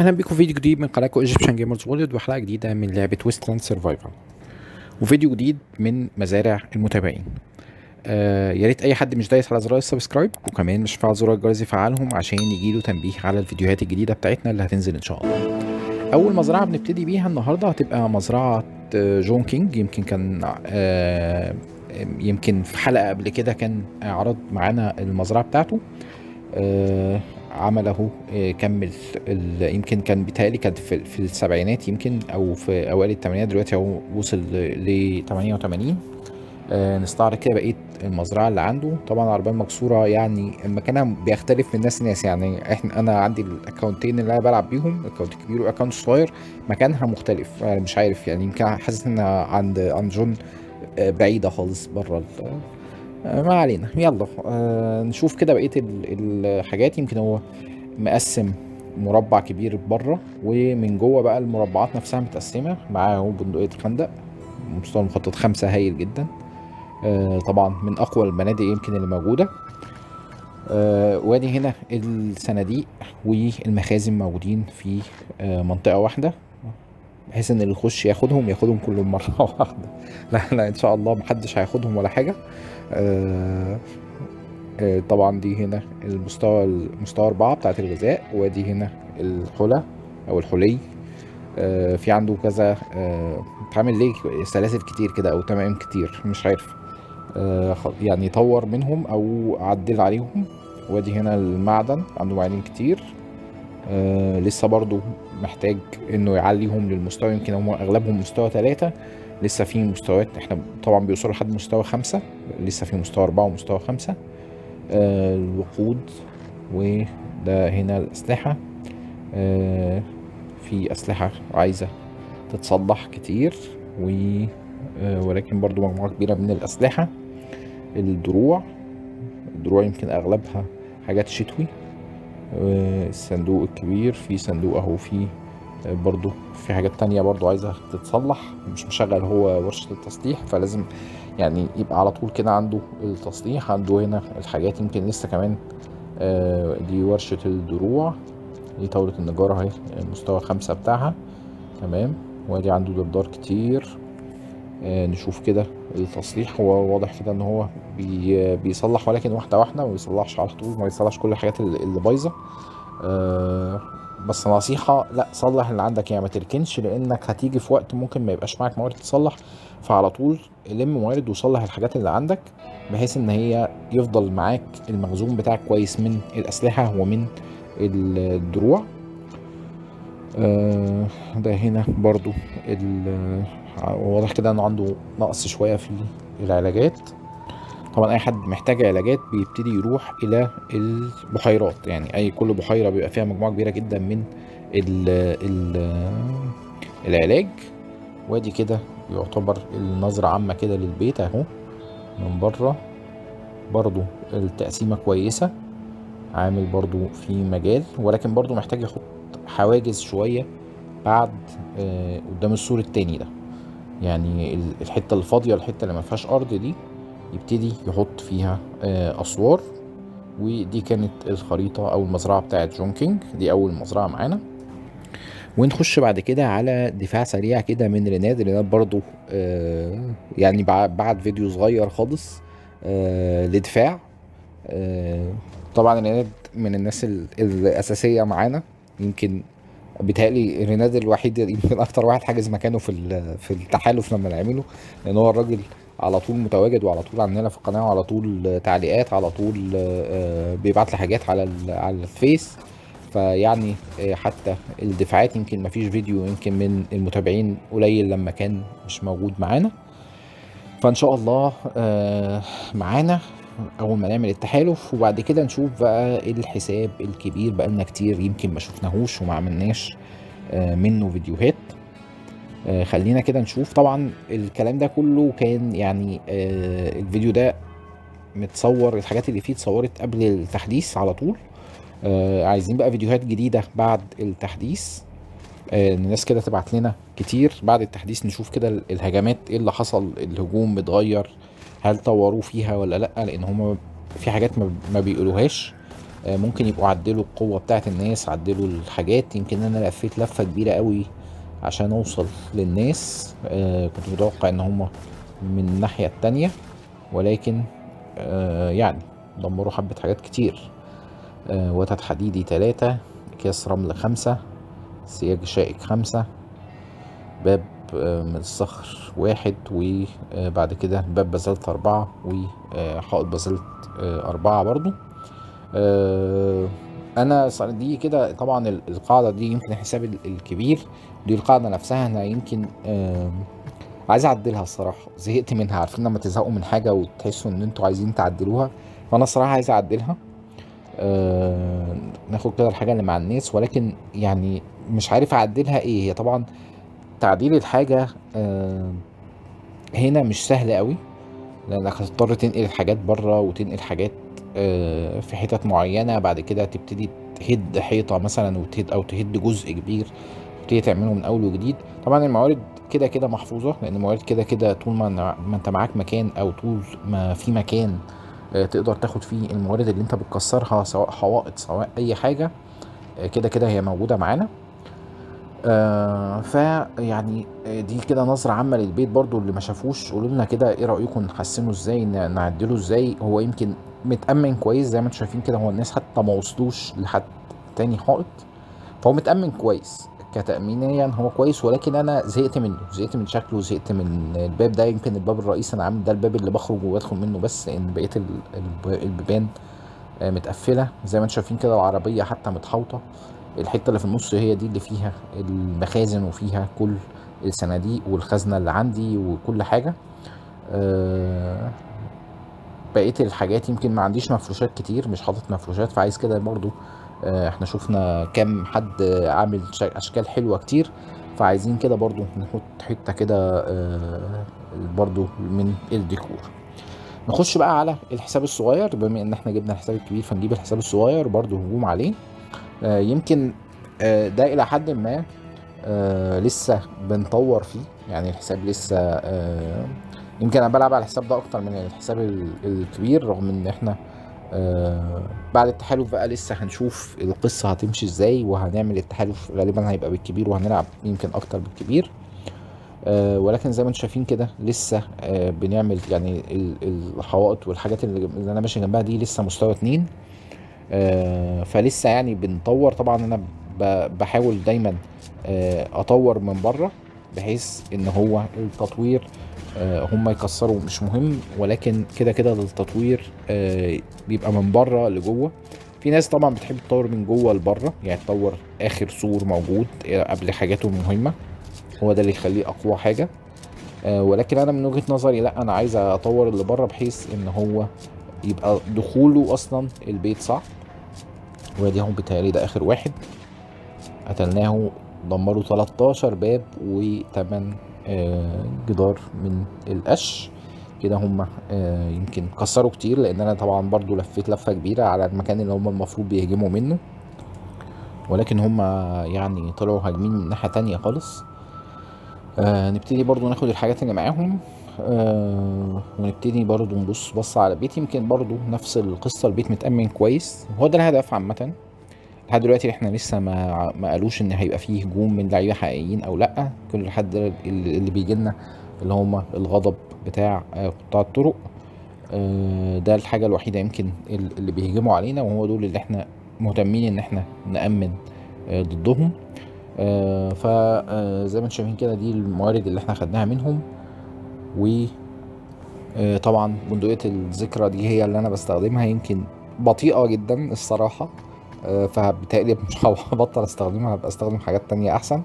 أهلا بيكم في فيديو جديد من قناتكم Egyptian Gamers World وحلقة جديدة من لعبة Westland Survival وفيديو جديد من مزارع المتابعين. آه يا ريت أي حد مش دايس على زرار ال subscribe وكمان مش فعل زرار الجرس يفعلهم عشان يجيله تنبيه على الفيديوهات الجديدة بتاعتنا اللي هتنزل إن شاء الله. أول مزرعة بنبتدي بيها النهارده هتبقى مزرعة آه، John King يمكن كان آه يمكن في حلقة قبل كده كان عرض معانا المزرعة بتاعته. آه عمله آه، كمل يمكن كان بيتهيألي كان في, في السبعينات يمكن أو في أوائل الثمانينات دلوقتي هو وصل ل 88 آه، نستعرض كده بقية المزرعة اللي عنده. طبعا عربيه مكسوره يعني مكانها بيختلف من ناس لناس يعني إحنا أنا عندي الأكونتين اللي أنا بلعب بيهم أكونت كبير وأكونت صغير مكانها مختلف. يعني مش عارف يعني يمكن حاسس إن عند عند جون آه، بعيدة خالص بره ما علينا. يلا آه نشوف كده بقية ال- الحاجات. يمكن هو مقسم مربع كبير بره ومن جوه بقى المربعات نفسها متقسمة. معاه بندقية خندق مستوى المخطط خمسة هايل جدا. آه طبعا من أقوى المنادق يمكن اللي موجودة. آه وأدي هنا الصناديق والمخازن موجودين في آه منطقة واحدة. بحيث إن اللي يخش ياخدهم ياخدهم كلهم مرة واحدة. لا لا إن شاء الله محدش هياخدهم ولا حاجة. آه آه، طبعا دي هنا المستوى المستوى أربعة بتاعت الغذاء وأدي هنا الحلى أو الحلي. آه، في عنده كذا بتعمل ليه سلاسل كتير كده أو تمام كتير مش عارف. يعني طور منهم أو عدل عليهم. وأدي هنا المعدن عنده معادن كتير. آه، لسه برضو محتاج إنه يعليهم للمستوى يمكن هم أغلبهم مستوى ثلاثة لسه في مستويات إحنا طبعا بيوصلوا لحد مستوى خمسة لسه في مستوى أربعة ومستوى خمسة. آه، الوقود وده هنا الأسلحة. آه، في أسلحة عايزة تتصلح كتير و ولكن برضو مجموعة كبيرة من الأسلحة. الدروع الدروع يمكن أغلبها حاجات شتوي. الصندوق الكبير في صندوق أهو فيه برضو في حاجات تانية برضو عايزة تتصلح مش مشغل هو ورشة التصليح فلازم يعني يبقى على طول كده عنده التصليح عنده هنا الحاجات يمكن لسه كمان آه، دي ورشة الدروع دي طاولة النجارة أهي المستوى خمسة بتاعها تمام وأدي عنده دردار كتير. نشوف كده التصليح. هو واضح كده إن هو بي بيصلح ولكن واحدة واحدة ما بيصلحش على طول ما بيصلحش كل الحاجات اللي بايظة. آه، بس نصيحة لأ صلح اللي عندك. يعني ما تركنش لأنك هتيجي في وقت ممكن ما يبقاش معاك موارد تصلح. فعلى طول لم موارد وصلح الحاجات اللي عندك بحيث إن هي يفضل معاك المخزون بتاعك كويس من الأسلحة ومن الدروع. آه، ده هنا برضو ال- واضح كده إنه عنده نقص شوية في العلاجات. طبعا أي حد محتاج علاجات بيبتدي يروح إلى البحيرات يعني أي كل بحيرة بيبقى فيها مجموعة كبيرة جدا من ال ال العلاج. وأدي كده يعتبر النظرة عامة كده للبيت أهو من بره. برضو التقسيمة كويسة عامل برضو في مجال ولكن برضو محتاج يحط حواجز شوية بعد آه، قدام السور التاني ده. يعني ال- الحتة الفاضية الحتة اللي ما فيهاش أرض دي يبتدي يحط فيها آه، أسوار. ودي كانت الخريطة أو المزرعة بتاعت John King. دي أول مزرعة معانا. ونخش بعد كده على دفاع سريع كده من ريناد. ريناد برضو آه يعني بع- بعد فيديو صغير خالص آه لدفاع. آه طبعا ريناد من الناس ال- الأساسية معانا. يمكن بيتهيألي ريناد الوحيد يمكن أكتر واحد حاجز مكانه في في التحالف لما نعمله لأن هو الراجل على طول متواجد وعلى طول عندنا في القناة وعلى طول تعليقات على طول آه، بيبعت لي حاجات على على الفيس. فيعني آه، حتى الدفاعات يمكن ما فيش فيديو يمكن من المتابعين قليل لما كان مش موجود معانا. فإن شاء الله آه، معانا. أول ما نعمل التحالف وبعد كده نشوف بقى الحساب الكبير بقالنا كتير يمكن ما شفناهوش وما عملناش آه، منه فيديوهات. آه، خلينا كده نشوف. طبعا الكلام ده كله كان يعني آه، الفيديو ده متصور الحاجات اللي فيه اتصورت قبل التحديث على طول. عايزين بقى فيديوهات جديدة بعد التحديث. الناس كده تبعت لنا كتير. بعد التحديث نشوف كده ال- الهجمات إيه اللي حصل؟ الهجوم اتغير هل طوروه فيها ولا لأ لأن هما في حاجات ما, بيقولوهاش. آه، ممكن يبقوا عدلوا القوة بتاعة الناس عدلوا الحاجات. يمكن أنا لفيت لفة كبيرة قوي عشان أوصل للناس. آه، كنت متوقع إن هما من الناحية التانية ولكن آه، يعني دمروا حبة حاجات كتير. وتد حديدي تلاتة اكياس رمل خمسة سياج شائك خمسة باب من الصخر واحد وبعد كده باب بازلت أربعة وحائط بازلت آه، أربعة برضو. آه، أنا دي كده طبعا ال- القاعدة دي يمكن الحساب ال- الكبير دي القاعدة نفسها أنا يمكن عايز أعدلها الصراحة زهقت منها عارفين لما تزهقوا من حاجة وتحسوا إن أنتوا عايزين تعدلوها فأنا الصراحة عايز أعدلها. آه، ناخد كده الحاجة اللي مع الناس ولكن يعني مش عارف أعدلها إيه هي طبعا تعديل الحاجة آه، هنا مش سهل قوي لانك هتضطر تنقل الحاجات بره وتنقل حاجات آه، في حتت معينة بعد كده تبتدي تهد حيطة مثلا وتهد أو تهد جزء كبير تبتدي تعمله من أول وجديد. طبعا الموارد كده كده محفوظة لأن الموارد كده كده طول ما ما أنت معاك مكان أو طول ما في مكان آه، تقدر تاخد فيه الموارد اللي أنت بتكسرها سواء حوائط سواء أي حاجة كده كده هي موجودة معانا. آه فيعني آه، دي كده نظرة عامة للبيت برضو اللي ما شافوش. قولوا لنا كده إيه رأيكم؟ نحسنه إزاي؟ نعدله إزاي؟ هو يمكن متأمن كويس زي ما أنتم شايفين كده هو الناس حتى ما وصلوش لحد تاني حائط فهو متأمن كويس كتأمينيا هو كويس ولكن أنا زهقت منه. زهقت من شكله زهقت من الباب ده. يمكن الباب الرئيسي أنا عامل ده الباب اللي بخرج وبدخل منه بس ال- الب- البيبان آه، متقفلة. زي ما أنتم شايفين كده العربية حتى متحوطة. الحتة اللي في النص هي دي اللي فيها المخازن وفيها كل الصناديق والخزنة اللي عندي وكل حاجة. آه، بقية الحاجات يمكن ما عنديش مفروشات كتير مش حاطط مفروشات فعايز كده برضو آه، إحنا شفنا كام حد عامل أشكال حلوة كتير فعايزين كده برضو نحط حتة كده آه، برضو من الديكور. نخش بقى على الحساب الصغير بما إن إحنا جبنا الحساب الكبير فنجيب الحساب الصغير برضو هجوم عليه. يمكن آه، ده إلى حد ما آه، لسه بنطور فيه. يعني الحساب لسه آه، يمكن أنا بلعب على الحساب ده أكتر من الحساب ال- الكبير رغم إن إحنا آه، بعد التحالف بقى لسه هنشوف القصة هتمشي إزاي وهنعمل التحالف غالبا هيبقى بالكبير وهنلعب يمكن أكتر بالكبير. آه، ولكن زي ما أنتم شايفين كده لسه آه، بنعمل يعني ال- الحوائط والحاجات اللي أنا ماشي جنبها دي لسه مستوى اتنين. آه، فلسه يعني بنطور. طبعا أنا بحاول دايما آه، أطور من بره بحيث إن هو التطوير آه، هم يكسروا مش مهم ولكن كده كده التطوير آه، بيبقى من بره لجوه. في ناس طبعا بتحب تطور من جوه لبره يعني تطور آخر سور موجود آه، قبل حاجاته المهمه هو ده اللي يخليه أقوى حاجة. آه، ولكن أنا من وجهة نظري لأ أنا عايز أطور اللي بره بحيث إن هو يبقى دخوله أصلا البيت صعب وادي اهو بيتهيألي ده آخر واحد. قتلناه دمروا 13 باب و8 جدار من القش. كده هم آه، يمكن كسروا كتير لأن أنا طبعا برضو لفيت لفة كبيرة على المكان اللي هم المفروض بيهجموا منه. ولكن هم يعني طلعوا هاجمين من ناحية تانية خالص. آه نبتدي برضو ناخد الحاجات اللي معاهم. آه ونبتدي برضو نبص بص على البيت. يمكن برضو نفس القصة البيت متأمن كويس. هو ده الهدف عامة. لحد دلوقتي إحنا لسه ما ما قالوش إن هيبقى فيه هجوم من لعيبة حقيقيين أو لأ. كل لحد اللي بيجي لنا اللي هم الغضب بتاع آه، قطاع الطرق. آه، ده الحاجة الوحيدة يمكن ال- اللي بيهجموا علينا. وهو دول اللي إحنا مهتمين إن إحنا نأمن آه، ضدهم. فزي ما أنتم شايفين كده دي الموارد اللي إحنا خدناها منهم. و آه، طبعا بندقية الذكرى دي هي اللي أنا بستخدمها يمكن بطيئة جدا الصراحة. آه، فبالتالي مش هبطل أستخدمها هبقى أستخدم حاجات تانية أحسن.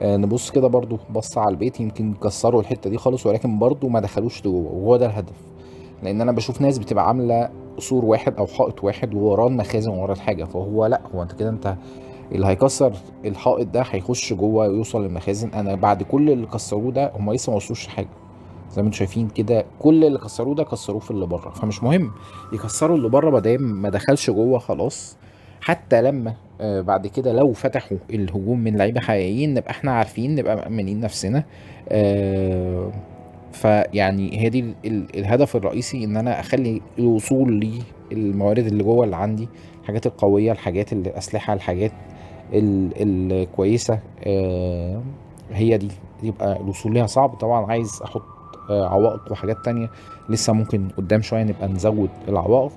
آه، نبص كده برضو بص على البيت يمكن كسروا الحتة دي خالص ولكن برضو ما دخلوش لجوه وهو ده الهدف. لأن أنا بشوف ناس بتبقى عاملة سور واحد أو حائط واحد ووراه المخازن ورا الحاجة. فهو لأ هو أنت كده أنت اللي هيكسر الحائط ده هيخش جوه ويوصل للمخازن. أنا بعد كل اللي كسروه ده هم لسه ما وصلوش لحاجة. زي ما أنتم شايفين كده كل اللي كسروه ده كسروه في اللي بره. فمش مهم يكسروا اللي بره ما دام ما دخلش جوه خلاص. حتى لما آه، بعد كده لو فتحوا الهجوم من لعيبة حقيقيين نبقى إحنا عارفين نبقى مأمنين نفسنا. آه، فيعني هي دي ال- ال- الهدف الرئيسي إن أنا أخلي الوصول للموارد اللي جوه اللي عندي. الحاجات القوية الحاجات الاسلحه الحاجات ال- الكويسه آه، هي دي. يبقى الوصول ليها صعب طبعا. عايز أحط آه، عوائق وحاجات تانية لسه ممكن قدام شوية نبقى نزود العوائق.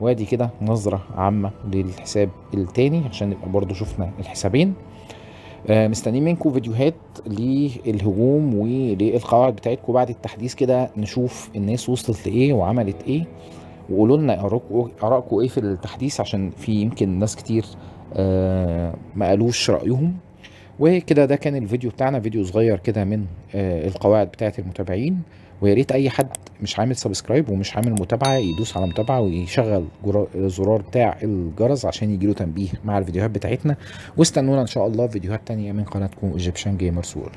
وادي كده نظرة عامة للحساب التاني عشان نبقى برضو شفنا الحسابين. آه، مستنيين منكم فيديوهات للهجوم وللقواعد بتاعتكم. بعد التحديث كده نشوف الناس وصلت لإيه وعملت إيه. وقولوا لنا آراءكم إيه في التحديث؟ عشان في يمكن ناس كتير آه، ما قالوش رأيهم. وكده ده كان الفيديو بتاعنا فيديو صغير كده من آه، القواعد بتاعة المتابعين. ويا ريت أي حد مش عامل subscribe ومش عامل متابعة يدوس على متابعة ويشغل الزرار بتاع الجرس عشان يجيله تنبيه مع الفيديوهات بتاعتنا. واستنونا إن شاء الله فيديوهات تانية من قناتكم Egyptian Gamers World